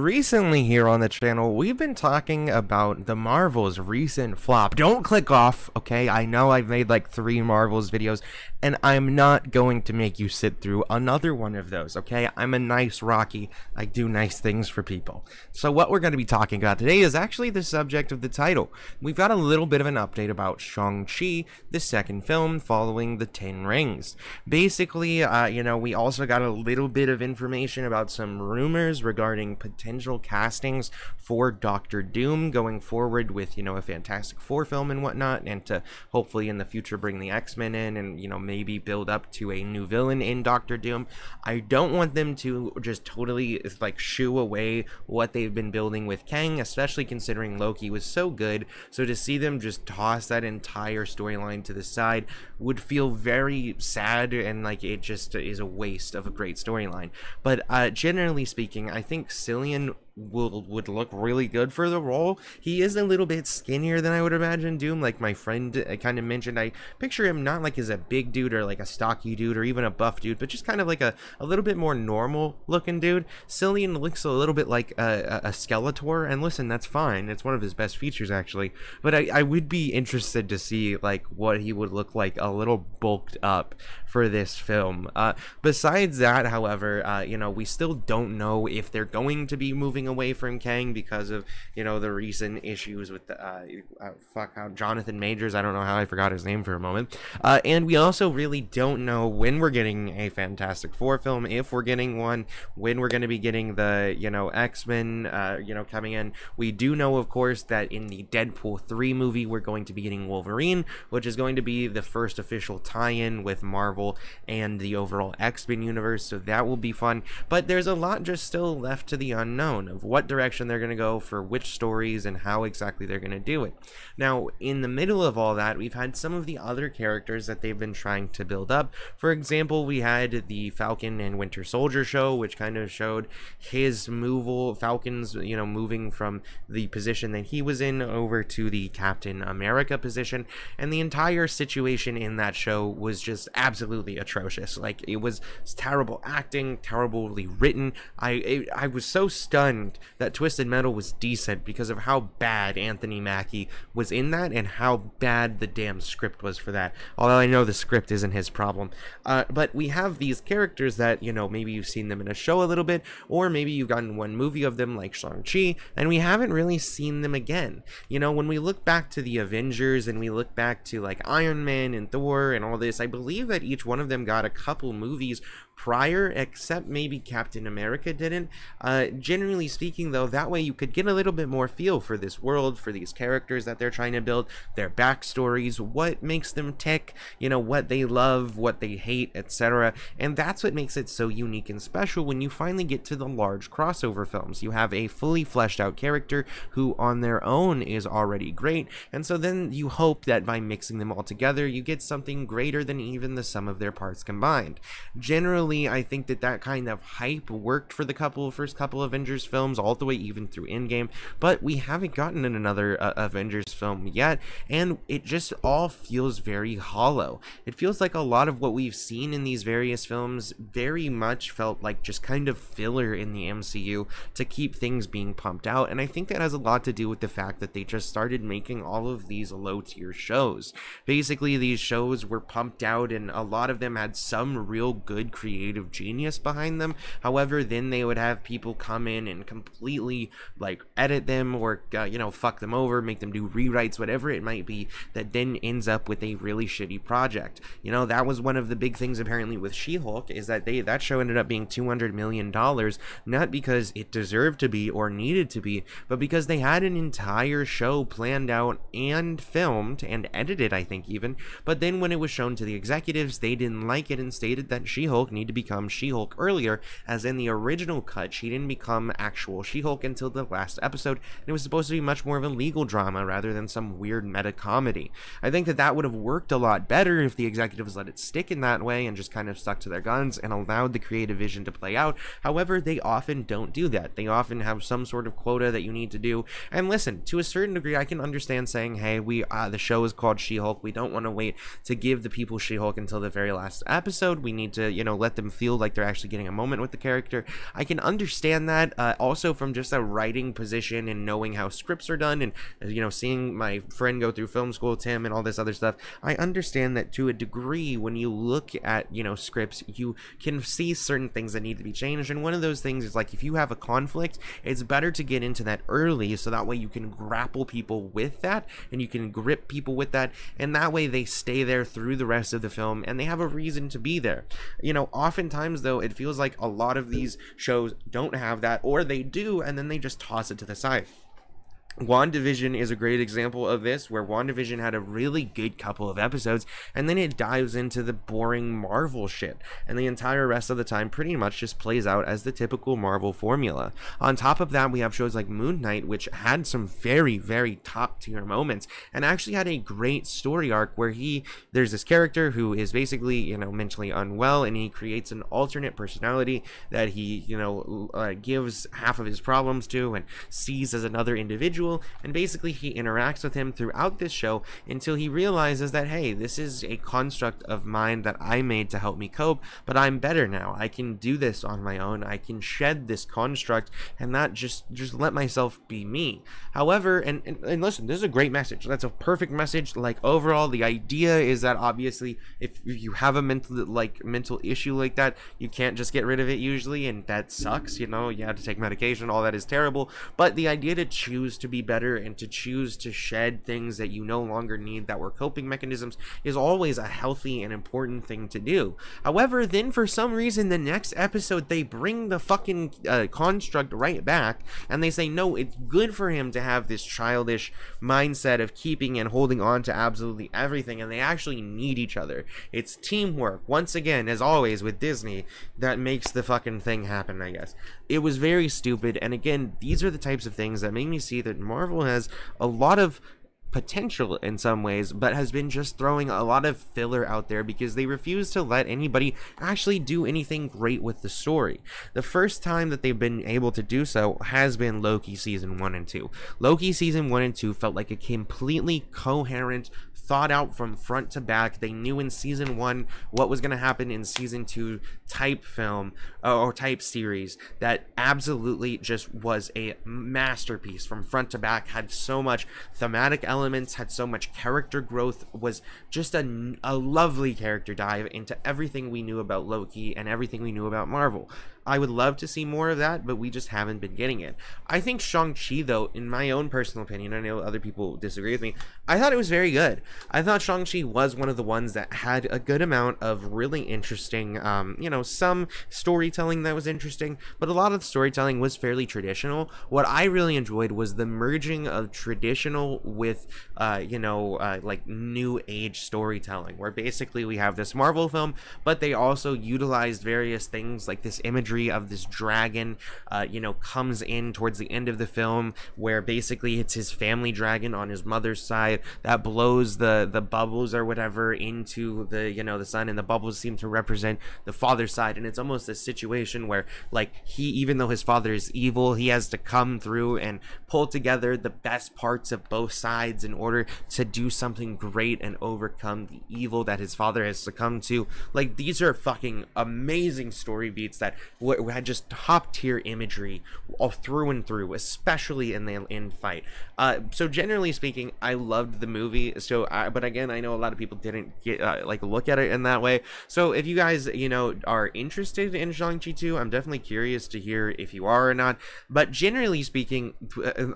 Recently here on the channel, we've been talking about the Marvels recent flop. Don't click off, okay? I know I've made like three Marvels videos, and I'm not going to make you sit through another one of those, okay? I'm a nice Rocky. I do nice things for people. So what we're going to be talking about today is actually the subject of the title. We've got a little bit of an update about Shang-Chi, the second film following the Ten Rings. Basically, uh, you know, we also got a little bit of information about some rumors regarding potential castings for Doctor Doom going forward with, you know, a Fantastic Four film and whatnot, and to hopefully in the future bring the X-Men in and, you know, maybe build up to a new villain in Doctor Doom. I don't want them to just totally, like, shoo away what they've been building with Kang, especially considering Loki was so good. So to see them just toss that entire storyline to the side would feel very sad and like it just is a waste of a great storyline. But uh, generally speaking, I think Cillian will would look really good for the role. He is a little bit skinnier than I would imagine Doom. Like my friend uh, kind of mentioned, I picture him not like as a big dude or like a stocky dude or even a buff dude, but just kind of like a, a little bit more normal looking dude. Cillian looks a little bit like a, a, Skeletor, and listen, that's fine. It's one of his best features actually. But I, I would be interested to see like what he would look like a little bulked up for this film. Uh, besides that, however, uh, you know, we still don't know if they're going to be moving away from Kang because of you know the recent issues with the uh, uh, fuck how Jonathan Majors. I don't know how I forgot his name for a moment. Uh, and we also really don't know when we're getting a Fantastic Four film, if we're getting one, when we're going to be getting the you know X Men, uh, you know coming in. We do know, of course, that in the Deadpool three movie we're going to be getting Wolverine, which is going to be the first official tie-in with Marvel and the overall X Men universe. So that will be fun. But there's a lot just still left to the unknown of what direction they're going to go for which stories and how exactly they're going to do it. Now, in the middle of all that, we've had some of the other characters that they've been trying to build up. For example, we had the Falcon and Winter Soldier show, which kind of showed his moval Falcon's, you know, moving from the position that he was in over to the Captain America position, and the entire situation in that show was just absolutely atrocious. Like it was terrible acting, terribly written. I it, I was so stunned that Twisted Metal was decent because of how bad Anthony Mackie was in that and how bad the damn script was for that. Although I know the script isn't his problem. Uh, but we have these characters that, you know, maybe you've seen them in a show a little bit, or maybe you've gotten one movie of them like Shang-Chi, and we haven't really seen them again. You know, when we look back to the Avengers and we look back to like Iron Man and Thor and all this, I believe that each one of them got a couple movies prior, except maybe Captain America didn't. Uh, generally speaking, though, that way you could get a little bit more feel for this world, for these characters that they're trying to build, their backstories, what makes them tick, you know, what they love, what they hate, etc. And that's what makes it so unique and special when you finally get to the large crossover films. You have a fully fleshed out character who, on their own, is already great, and so then you hope that by mixing them all together, you get something greater than even the sum of their parts combined. Generally, personally, I think that that kind of hype worked for the couple first couple Avengers films, all the way even through Endgame. But we haven't gotten in another uh, Avengers film yet, and it just all feels very hollow. It feels like a lot of what we've seen in these various films very much felt like just kind of filler in the MCU to keep things being pumped out. And I think that has a lot to do with the fact that they just started making all of these low tier shows. Basically, these shows were pumped out, and a lot of them had some real good creative creative genius behind them. However, then they would have people come in and completely like edit them or uh, you know fuck them over, make them do rewrites, whatever it might be. That then ends up with a really shitty project. You know that was one of the big things apparently with She-Hulk is that they that show ended up being 200 million dollars, not because it deserved to be or needed to be, but because they had an entire show planned out and filmed and edited, I think even. But then when it was shown to the executives, they didn't like it and stated that She-Hulk needed to become She-Hulk earlier, as in the original cut, she didn't become actual She-Hulk until the last episode, and it was supposed to be much more of a legal drama rather than some weird meta comedy. I think that that would have worked a lot better if the executives let it stick in that way and just kind of stuck to their guns and allowed the creative vision to play out. However, they often don't do that. They often have some sort of quota that you need to do. And listen, to a certain degree, I can understand saying, "Hey, we uh, the show is called She-Hulk. We don't want to wait to give the people She-Hulk until the very last episode. We need to, you know, let let them feel like they're actually getting a moment with the character. I can understand that uh, also from just a writing position and knowing how scripts are done and, uh, you know, seeing my friend go through film school, Tim, and all this other stuff. I understand that to a degree, when you look at, you know, scripts, you can see certain things that need to be changed. And one of those things is like if you have a conflict, it's better to get into that early so that way you can grapple people with that and you can grip people with that. And that way they stay there through the rest of the film and they have a reason to be there. You know, oftentimes though, it feels like a lot of these shows don't have that or they do and then they just toss it to the side. WandaVision is a great example of this, where WandaVision had a really good couple of episodes, and then it dives into the boring Marvel shit, and the entire rest of the time pretty much just plays out as the typical Marvel formula. On top of that, we have shows like Moon Knight, which had some very, very top tier moments, and actually had a great story arc where he, there's this character who is basically, you know, mentally unwell, and he creates an alternate personality that he, you know, uh, gives half of his problems to and sees as another individual and basically he interacts with him throughout this show until he realizes that, hey, this is a construct of mine that I made to help me cope, but I'm better now. I can do this on my own. I can shed this construct and not just, just let myself be me. However, and, and, and listen, this is a great message. That's a perfect message. Like overall, the idea is that obviously if you have a mental, like mental issue like that, you can't just get rid of it usually, and that sucks, you know, you have to take medication, all that is terrible. But the idea to choose to be better and to choose to shed things that you no longer need that were coping mechanisms is always a healthy and important thing to do. However, then for some reason, the next episode, they bring the fucking uh, construct right back and they say, no, it's good for him to have this childish mindset of keeping and holding on to absolutely everything, and they actually need each other. It's teamwork. Once again, as always with Disney, that makes the fucking thing happen, I guess. It was very stupid, and again, these are the types of things that make me see that Marvel has a lot of potential in some ways, but has been just throwing a lot of filler out there because they refuse to let anybody actually do anything great with the story. The first time that they've been able to do so has been Loki season 1 and 2. Loki season 1 and 2 felt like a completely coherent thought out from front to back. They knew in season one what was going to happen in season two type film uh, or type series that absolutely just was a masterpiece from front to back. Had so much thematic elements, had so much character growth, was just a, a lovely character dive into everything we knew about Loki and everything we knew about Marvel. I would love to see more of that, but we just haven't been getting it. I think Shang-Chi, though, in my own personal opinion, I know other people disagree with me, I thought it was very good. I thought Shang-Chi was one of the ones that had a good amount of really interesting, um, you know, some storytelling that was interesting, but a lot of the storytelling was fairly traditional. What I really enjoyed was the merging of traditional with, uh, you know, uh, like new age storytelling, where basically we have this Marvel film, but they also utilized various things like this imagery of this dragon, uh, you know, comes in towards the end of the film where basically it's his family dragon on his mother's side that blows the the bubbles or whatever into the you know the sun, and the bubbles seem to represent the father's side, and it's almost a situation where like he, even though his father is evil, he has to come through and pull together the best parts of both sides in order to do something great and overcome the evil that his father has succumbed to. Like these are fucking amazing story beats that we had just top tier imagery all through and through, especially in the end fight. Uh, so generally speaking, I loved the movie. So, I, but again, I know a lot of people didn't get uh, like look at it in that way. So if you guys, you know, are interested in Shang-Chi 2, I'm definitely curious to hear if you are or not. But generally speaking,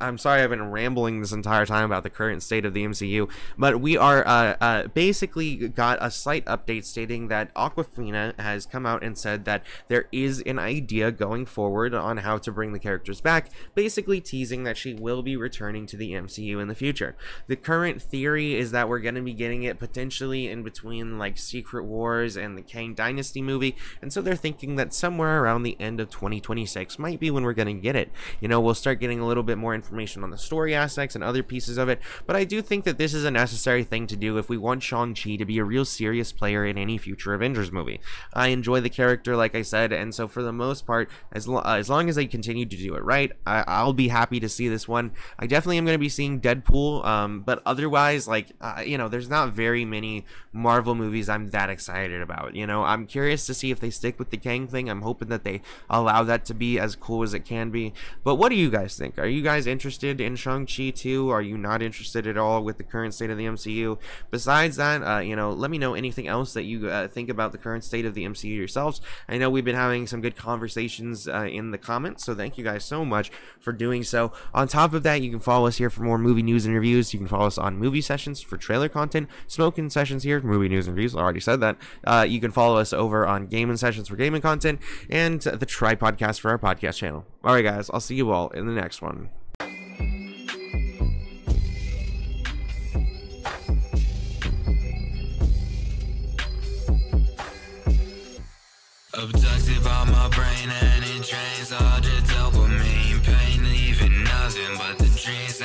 I'm sorry I've been rambling this entire time about the current state of the MCU, but we are uh, uh, basically got a slight update stating that Awkwafina has come out and said that there is an idea going forward on how to bring the characters back, basically teasing that she will be returning to the MCU in the future. The current theory is that we're going to be getting it potentially in between like Secret Wars and the Kang Dynasty movie, and so they're thinking that somewhere around the end of 2026 might be when we're going to get it. You know, we'll start getting a little bit more information on the story aspects and other pieces of it, but I do think that this is a necessary thing to do if we want Shang-Chi to be a real serious player in any future Avengers movie. I enjoy the character, like I said, and so for for the most part, as lo- as long as they continue to do it right, I- I'll be happy to see this one. I definitely am going to be seeing Deadpool, um, but otherwise, like uh, you know, there's not very many Marvel movies I'm that excited about. You know, I'm curious to see if they stick with the Kang thing. I'm hoping that they allow that to be as cool as it can be. But what do you guys think? Are you guys interested in Shang Chi too? Are you not interested at all with the current state of the MCU? Besides that, uh, you know, let me know anything else that you uh, think about the current state of the MCU yourselves. I know we've been having some good conversations uh, in the comments, so thank you guys so much for doing so. On top of that, you can follow us here for more movie news and reviews. You can follow us on movie sessions for trailer content, smoking sessions here, movie news and reviews. I already said that. Uh, you can follow us over on gaming sessions for gaming content and the Tri-Podcast for our podcast channel. All right, guys, I'll see you all in the next one. Brain and it drains. All the dopamine Pain leaving nothing but the dreams